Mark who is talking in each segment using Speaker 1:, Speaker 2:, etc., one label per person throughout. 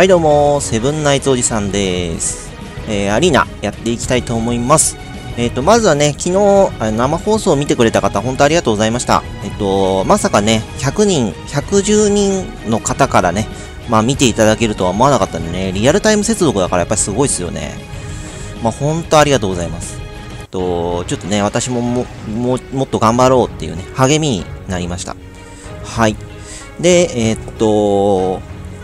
Speaker 1: はいどうも、セブンナイツおじさんです。えー、アリーナやっていきたいと思います。えっ、ー、と、まずはね、昨日、生放送を見てくれた方、本当ありがとうございました。えっ、ー、と、まさかね、100人、110人の方からね、まあ見ていただけるとは思わなかったんでね、リアルタイム接続だからやっぱりすごいですよね。まあ本当ありがとうございます。えっと、ちょっとね、私もも、も、もっと頑張ろうっていうね、励みになりました。はい。で、えっと、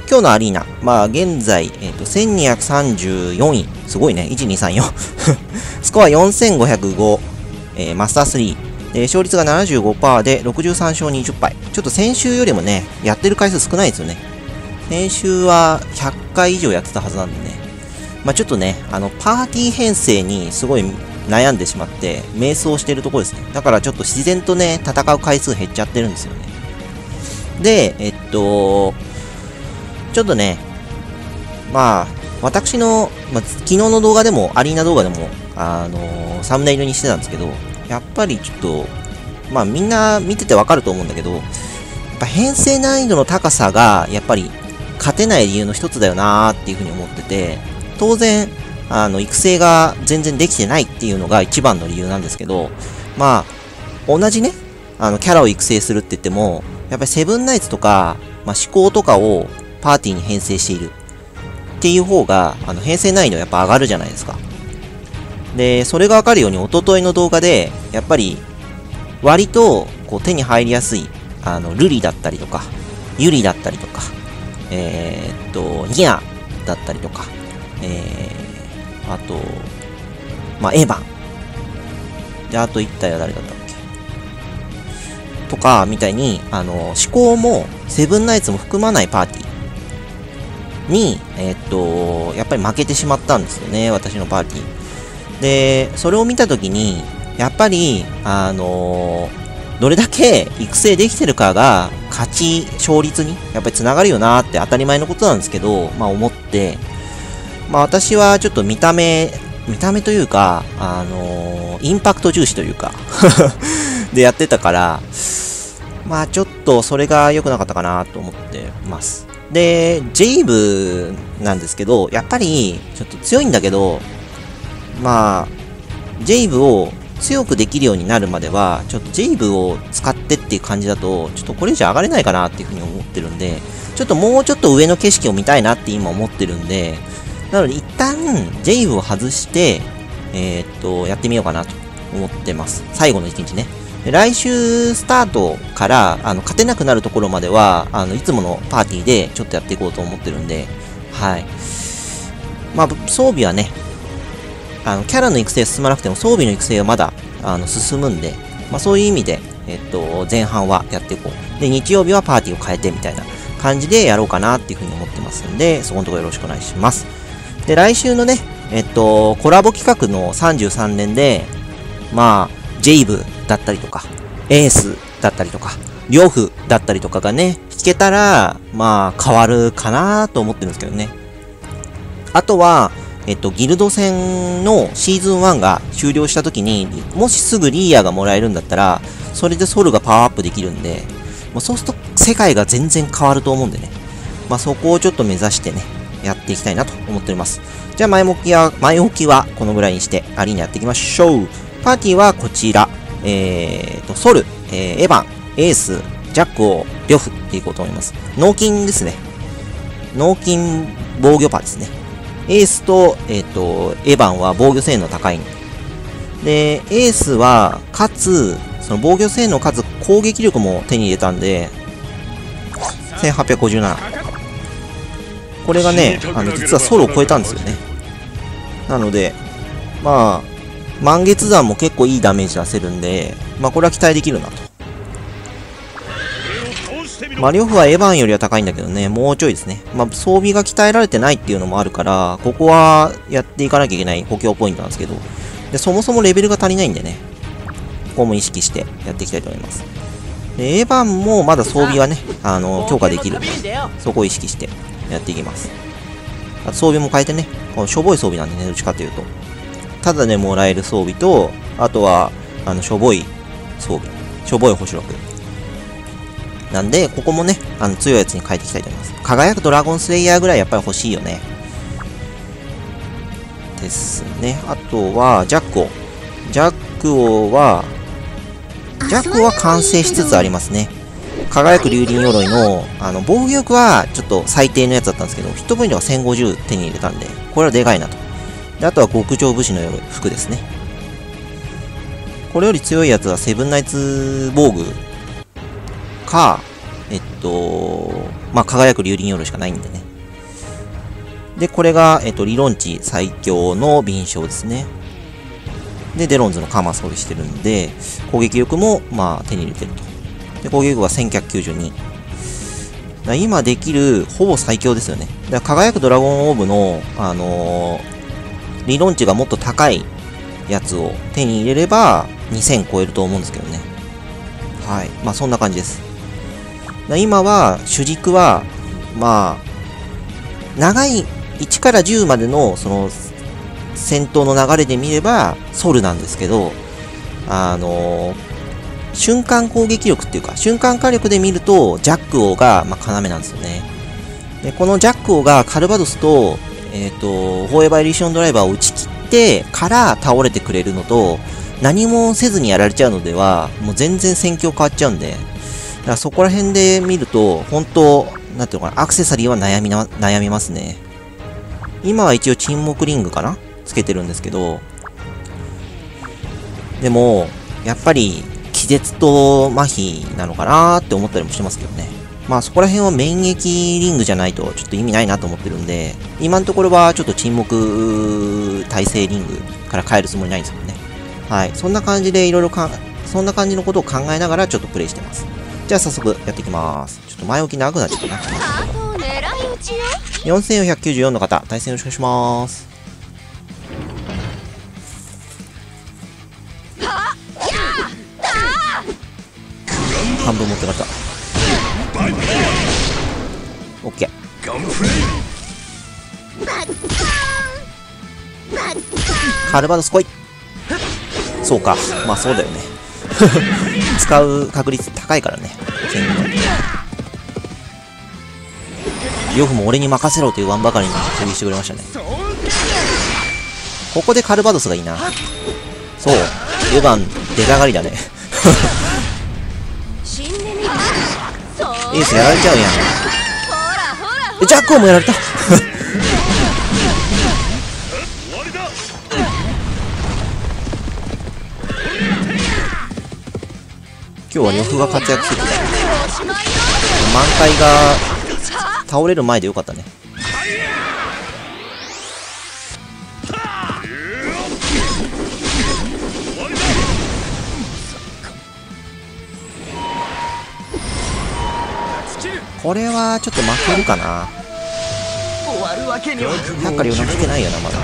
Speaker 1: 今日のアリーナ、まあ現在、えっ、と、1234位。すごいね。1234。スコア4505、えー、マスター3。で、勝率が75%で63勝20敗。ちょっと先週よりもね、やってる回数少ないですよね。先週は100回以上やってたはずなんでね。まあちょっとね、あの、パーティー編成にすごい悩んでしまって、迷走してるところですね。だからちょっと自然とね、戦う回数減っちゃってるんですよね。で、えっと、ちょっとね、まあ、私の、まあ、昨日の動画でも、アリーナ動画でも、あのー、サムネイルにしてたんですけど、やっぱりちょっと、まあみんな見ててわかると思うんだけど、やっぱ編成難易度の高さが、やっぱり勝てない理由の一つだよなーっていうふうに思ってて、当然、あの、育成が全然できてないっていうのが一番の理由なんですけど、まあ、同じね、あの、キャラを育成するって言っても、やっぱりセブンナイツとか、まあ、思考とかをパーティーに編成しているっていう方が、あの、編成難易度やっぱ上がるじゃないですか。で、それがわかるように、おとといの動画で、やっぱり、割と、こう、手に入りやすい、あの、ルリだったりとか、ユリだったりとか、えー、っと、ニアだったりとか、えー、あと、まあ、エヴァン。で、あと1体は誰だったっけ？とか、みたいに、あの、思考も、セブンナイツも含まないパーティー。に、え、っと、やっぱり負けてしまったんですよね、私のパーティー。で、それを見たときに、やっぱり、あのー、どれだけ育成できてるかが、勝ち、勝率に、やっぱり繋がるよなって当たり前のことなんですけど、まあ思って、まあ私はちょっと見た目、見た目というか、あのー、インパクト重視というか でやってたから、まあちょっとそれが良くなかったかなと思ってます。で、ジェイブなんですけど、やっぱり、ちょっと強いんだけど、まあ、ジェイブを強くできるようになるまでは、ちょっとジェイブを使ってっていう感じだと、ちょっとこれ以上上がれないかなっていうふうに思ってるんで、ちょっともうちょっと上の景色を見たいなって今思ってるんで、なので一旦、ジェイブを外して、えー、っと、やってみようかなと思ってます。最後の一日ね。来週スタートから、あの、勝てなくなるところまでは、あの、いつものパーティーでちょっとやっていこうと思ってるんで、はい。まあ、装備はね、あの、キャラの育成進まなくても装備の育成はまだ、あの、進むんで、まあ、そういう意味で、えっと、前半はやっていこう。で、日曜日はパーティーを変えてみたいな感じでやろうかなっていうふうに思ってますんで、そこのところよろしくお願いします。で、来週のね、えっと、コラボ企画の33年で、まあ、ジェイブだったりとか、エースだったりとか、両夫だったりとかがね、引けたら、まあ、変わるかなと思ってるんですけどね。あとは、えっと、ギルド戦のシーズン1が終了した時に、もしすぐリーヤーがもらえるんだったら、それでソルがパワーアップできるんで、もうそうすると世界が全然変わると思うんでね。まあ、そこをちょっと目指してね、やっていきたいなと思っております。じゃあ前置きは、前置きはこのぐらいにして、アリーナやっていきましょう。パーティーはこちら。えーと、ソル、えー、エヴァン、エース、ジャックを呂布っていこうと思います。脳筋ですね。脳筋防御パーですね。エースと、えっ、ー、と、エヴァンは防御性能高いで、エースは、かつ、その防御性能かつ攻撃力も手に入れたんで、1857。これがね、あの、実はソロを超えたんですよね。なので、まあ、満月山も結構いいダメージ出せるんで、まあこれは期待できるなと。まあ両夫はエヴァンよりは高いんだけどね、もうちょいですね。まあ装備が鍛えられてないっていうのもあるから、ここはやっていかなきゃいけない補強ポイントなんですけど、でそもそもレベルが足りないんでね、ここも意識してやっていきたいと思います。で、エヴァンもまだ装備はね、あの、強化できるんで、そこを意識してやっていきます。あと装備も変えてね、このしょぼい装備なんでね、どっちかというと。ただでもらえる装備と、あとは、あの、しょぼい装備。しょぼい星6。なんで、ここもね、あの、強いやつに変えていきたいと思います。輝くドラゴンスレイヤーぐらいやっぱり欲しいよね。ですね。あとは、ジャックオ。ジャックオは、ジャックオは完成しつつありますね。輝く竜輪鎧の、あの、防御力はちょっと最低のやつだったんですけど、ヒットポイントが1050手に入れたんで、これはでかいなと。で、あとは極上武士の服ですね。これより強いやつはセブンナイツ防具か、えっと、まあ、輝く竜輪鎧しかないんでね。で、これが、えっと、理論値最強の敏捷ですね。で、デロンズのカマ装備してるんで、攻撃力も、まあ、手に入れてると。で、攻撃力は1992。だ今できる、ほぼ最強ですよね。だから輝くドラゴンオーブの、あのー、理論値がもっと高いやつを手に入れれば、2000超えると思うんですけどね。はい。まあ、そんな感じです。今は、主軸は、まあ、長い1から10までの、その、戦闘の流れで見れば、ソルなんですけど、あの、瞬間攻撃力っていうか、瞬間火力で見ると、ジャック王が、まあ、要なんですよね。で、このジャック王がカルバドスと、えっ、ー、と、フォーエバーリーションドライバーを打ち切ってから倒れてくれるのと、何もせずにやられちゃうのでは、もう全然戦況変わっちゃうんで、だからそこら辺で見ると、本当なんていうのかな、アクセサリーは悩みな、悩みますね。今は一応沈黙リングかな？つけてるんですけど、でも、やっぱり気絶と麻痺なのかなって思ったりもしてますけどね。まあそこら辺は免疫リングじゃないとちょっと意味ないなと思ってるんで、今のところはちょっと沈黙耐性リングから変えるつもりないんですけどね。はい。そんな感じでいろいろか、そんな感じのことを考えながらちょっとプレイしてます。じゃあ早速やっていきます。ちょっと前置き長くなっちゃったな。4494の方、対戦よろしくお願いします。半分持ってかれた。オッケー。カルバドス来いそうか。まあそうだよね。使う確率高いからね。ヨフも俺に任せろというワンばかりに攻撃してくれましたね。ここでカルバドスがいいな。そう。ルヴァン、出たがりだね。エースやられちゃうやん。ジャックをもやられた今日は呂布が活躍してきた。満開が倒れる前でよかったね。これはちょっと負けるかな。なんか両方来てないよな、まだ。こ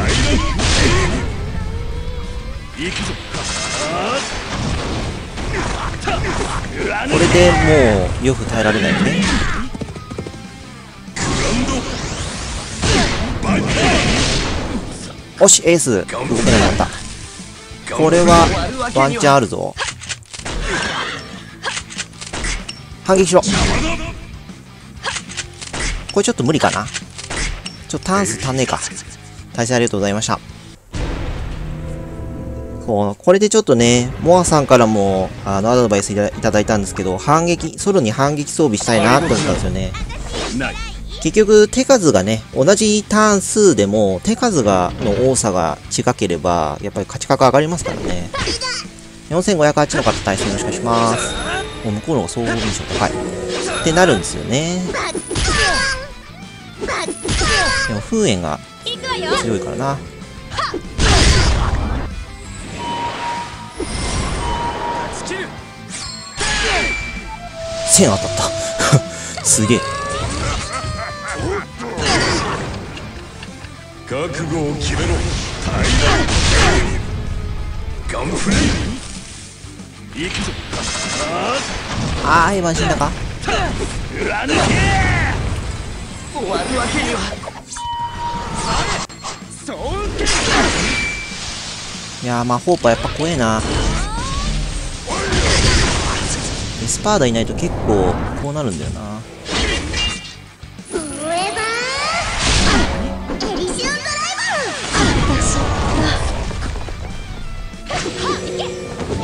Speaker 1: れでもうよく耐えられないよね。よしエース。動けなくなった。これはワンチャンあるぞ。反撃しろこれちょっと無理かな？ちょっとターン数足んねえか対戦ありがとうございましたこう、これでちょっとね、モアさんからも、あの、アドバイスいただいたんですけど、反撃、ソロに反撃装備したいなと思ったんですよね。結局、手数がね、同じターン数でも、手数が、の多さが違ければ、やっぱり勝ち確上がりますからね。4508の方対戦よろしくお願いします。もう向こうの方が総合印象高い。ってなるんですよね。でも、風炎が強いからな。1000当たった。すげえ。覚悟を決めろガンフレイくぞああ今死んだか？終わるわけにはいやーまあホーやっぱ怖えな。エスパーダいないと結構こうなるんだよな。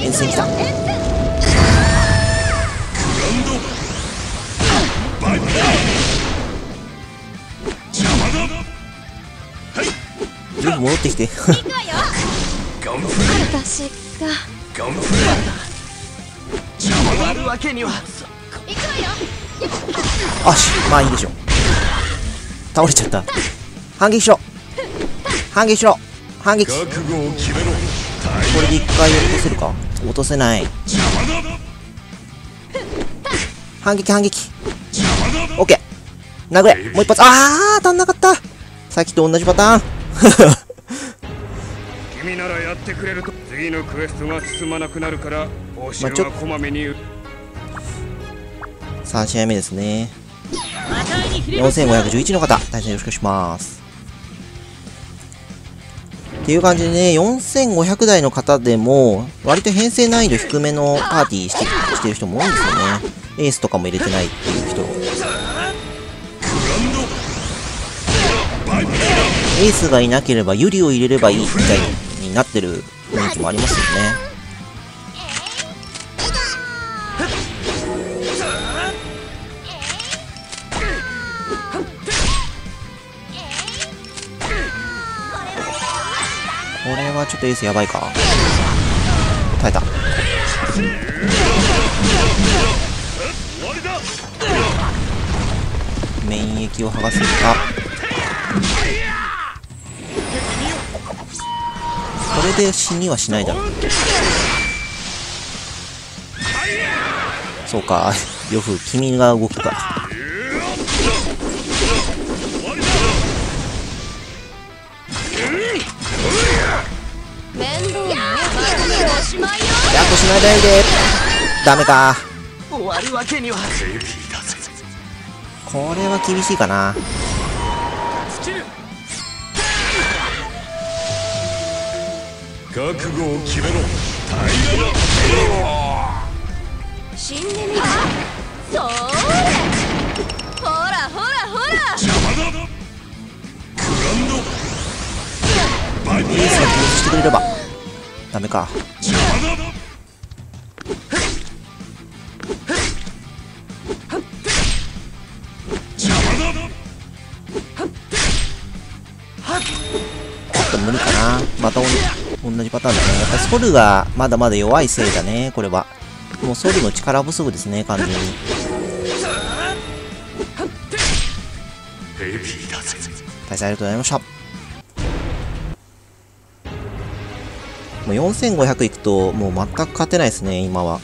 Speaker 1: 遠征来た戻ってきて。
Speaker 2: 私が
Speaker 3: あるわけには
Speaker 1: あしまあいいでしょう倒れ。ちゃった反撃しろ反撃しろ反撃これ。で一回落とせるか落とせない反撃反撃オッケー殴れ。もう一発あー足んなかったさっきと同じパターン
Speaker 4: 君ならやってくれると次のクエストが進まなくなるから報
Speaker 1: まあちょ
Speaker 4: 酬はこまめに
Speaker 1: 3試合目ですね。4511の方対戦よろしくお願いします。っていう感じでね4500台の方でも割と編成難易度低めのパーティーしてしてる人も多いんですよね。エースとかも入れてないっていう人エースがいなければユリを入れればいいみたいになってる雰囲気もありますよね。これはちょっとエースやばいか。耐えた。免疫を剥がせるかこれで死にはしないだろう。そうか。呂布君が動くか。やっとしないで。でダメか。これは厳しいかな
Speaker 4: 覚悟を決めろ。
Speaker 2: 死んでみるそーれほらほらほら。
Speaker 1: エースが気にしてくれれば。ダメか。ちょっと無理かな。またおん同じパターンだね。やっぱソルがまだまだ弱いせいだね。これは。もうソルの力不足ですね完全に。
Speaker 4: ヘビーだぜ
Speaker 1: 対戦ありがとうございました。もう4500いくともう全く勝てないですね今は。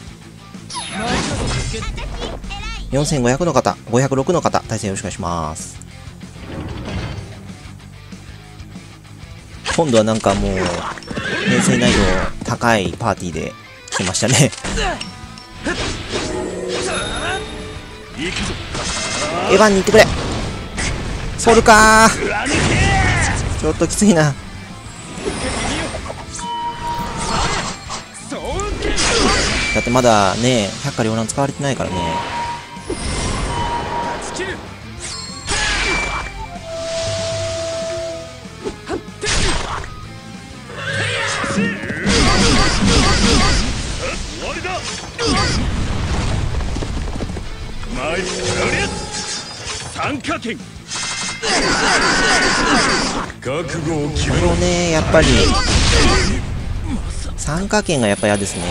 Speaker 1: 4500の方506の方対戦よろしくお願いします。今度はなんかもう編成難易度高いパーティーで来てましたね。エヴァンに行ってくれ。ソルか。ちょっときついな。だってまだね百花繚乱使われてないからね。
Speaker 4: マイ参加権覚悟を決めろ!
Speaker 1: ねやっぱり。参加権がやっぱ嫌ですね。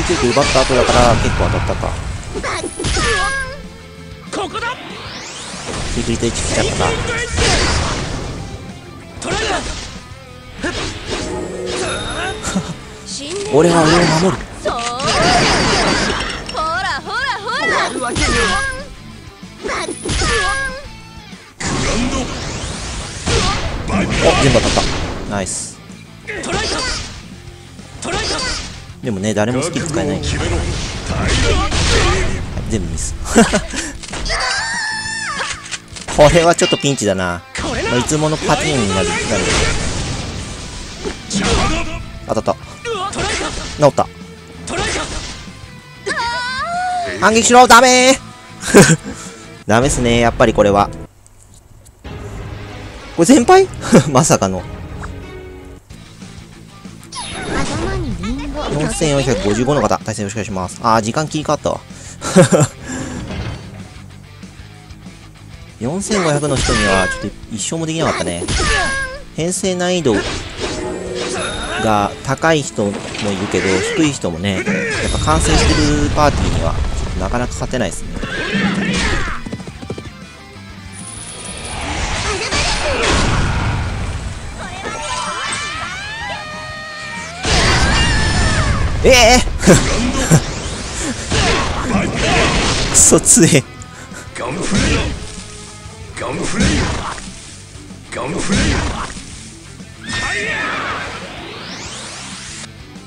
Speaker 1: 攻撃力奪った後だから結構当たったか。
Speaker 4: ここだ。
Speaker 1: リクリット1来ちゃっ。たか俺は俺を守る。
Speaker 2: ほらほらほら。
Speaker 1: お全部当たった。ナイスでもね、誰もスキル使えない。全部ミス。これはちょっとピンチだな。まあ、いつものパティーンになる。なる当たった。治った。反撃しろダメー ダメっすね、やっぱりこれは。これ先輩？まさかの。8455の方、対戦よろしくお願いします。あー、時間切り替わったわ。4500の人には、ちょっと一生もできなかったね。編成難易度が高い。人もい。るけど、低い人もね、やっぱ完成してるパーティーには、ちょっとなかなか勝てないですね。ええ。くそ強え
Speaker 4: ガンフレイガンフレイガンフレイ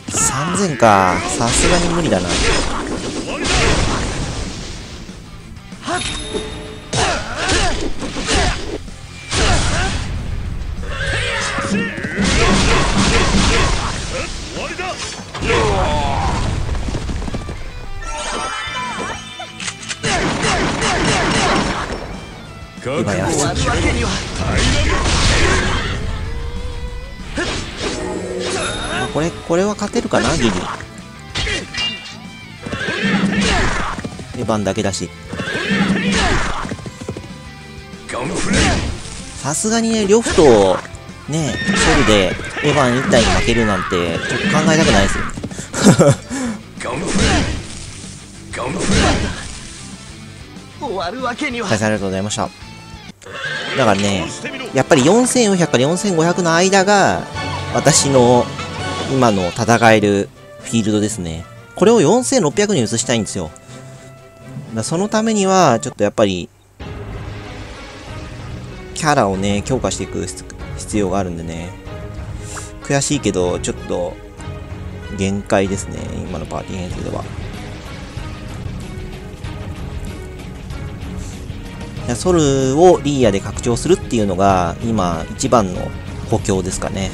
Speaker 1: 3000か。さすがに無理だな。
Speaker 4: 終わりだ
Speaker 1: 今や
Speaker 4: を
Speaker 3: 終わるわけには
Speaker 1: まあこれこれは勝てるかなギリエヴァンだけだし。さすがにね、リョフと、ね、ソルでエヴァン1体に負けるなんて、ちょっと考えたくないですよ。
Speaker 4: ガンフレイヤーガンフレイヤー
Speaker 3: 終わるわけには
Speaker 1: 対戦ありがとうございました。だからね、やっぱり4400から4500の間が、私の今の戦えるフィールドですね。これを4600に移したいんですよ。だそのためには、ちょっとやっぱり、キャラをね、強化していく必要があるんでね。悔しいけど、ちょっと、限界ですね。今のパーティー編成では。ソルをリーヤで拡張するっていうのが今一番の補強ですかね。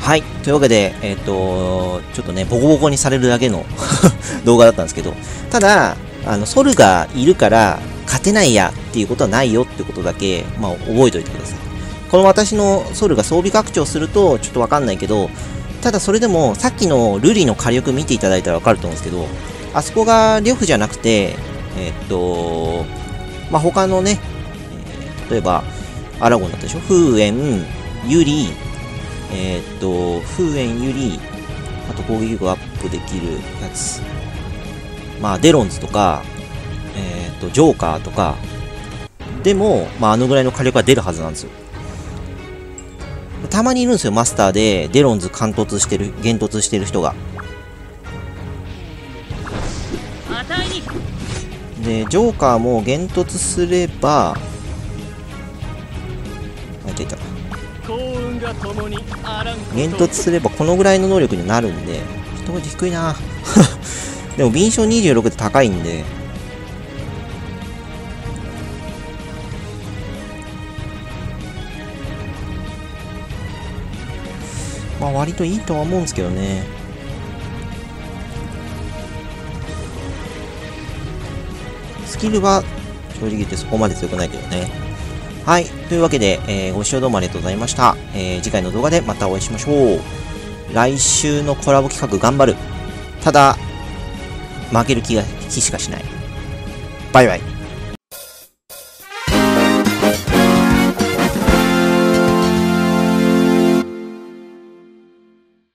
Speaker 1: はい。というわけで、えっ、と、ちょっとね、ボコボコにされるだけの 動画だったんですけど、ただ、あの、ソルがいるから勝てないやっていうことはないよってことだけ、まあ、覚えておいてください。この私のソルが装備拡張するとちょっとわかんないけど、ただそれでもさっきのルリの火力見ていただいたらわかると思うんですけど、あそこが呂布じゃなくて、えっ、と、まあ、他のね、えー例えば、アラゴンだったでしょ？風炎、ユリ、えーっと、風炎、ユリ、あと攻撃力アップできるやつ。まあ、デロンズとか、えっと、ジョーカーとか、でも、まあ、あのぐらいの火力が出るはずなんですよ。たまにいるんですよ、マスターで、デロンズ貫突してる、幻突してる人が。で、ジョーカーも幻突すれば、あ、いたいた。幻突すればこのぐらいの能力になるんで、一文字低いな でも、敏捷26って高いんで、まあ割といいとは思うんですけどね。スキルは正直言ってそこまで強くないけどね。はい。というわけで、えーご視聴どうもありがとうございました。えー次回の動画でまたお会いしましょう。来週のコラボ企画頑張る。ただ、負ける気が、気しかしない。バイバイ。